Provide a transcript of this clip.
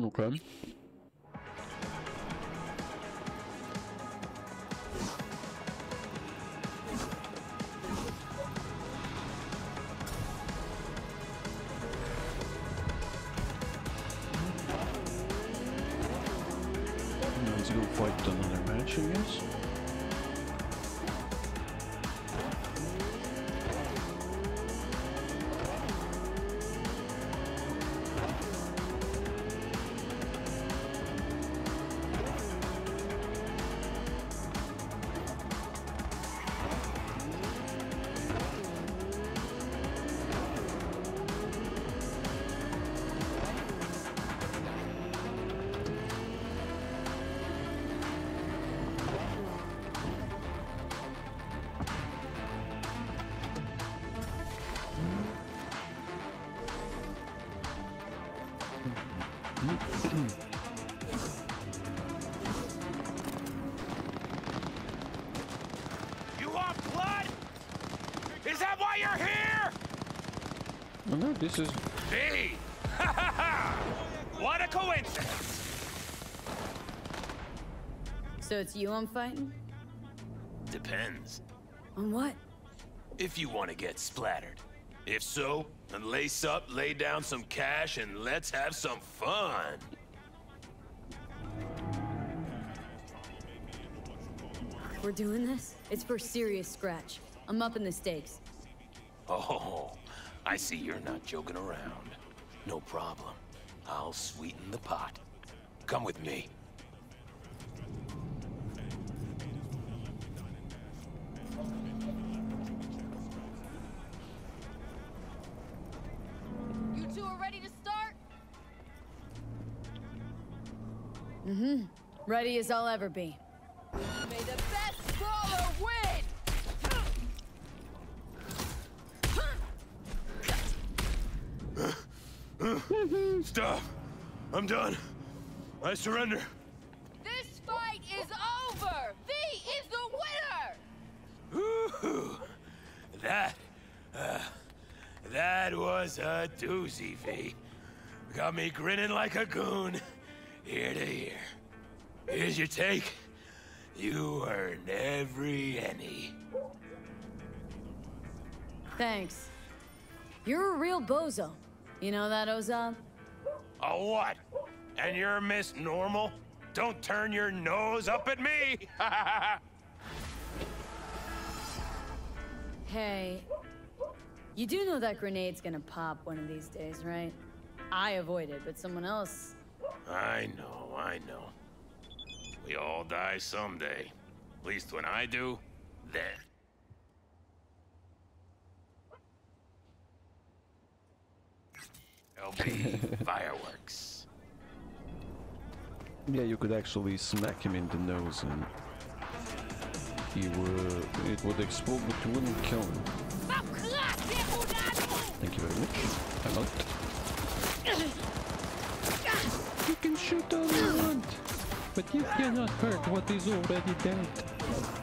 Okay. Let's go fight another match, I guess. You want blood? Is that why you're here? Oh no, this is Me! Ha ha ha! What a coincidence! So it's you I'm fighting? Depends. On what? If you want to get splattered. If so, then lace up, lay down some cash, and let's have some fun. We're doing this? It's for serious scratch. I'm up in the stakes. Oh, I see you're not joking around. No problem. I'll sweeten the pot. Come with me. Ready as I'll ever be. May the best brawler win! Stop! I'm done. I surrender. This fight is over! V is the winner! Woo-hoo. That, uh, that was a doozy, V. Got me grinning like a goon, ear to ear. Here's your take. You earned every penny. Thanks. You're a real bozo. You know that, Ozob? A what? And you're Miss Normal? Don't turn your nose up at me! Hey, you do know that grenade's gonna pop one of these days, right? I avoided, but someone else. I know, I know. We all die someday. At least when I do, then. LB fireworks. yeah. You could actually smack him in the nose and he would it would explode, but it wouldn't kill him. Thank you very much. I'm out. You can shoot all you want, but you cannot hurt what is already dead.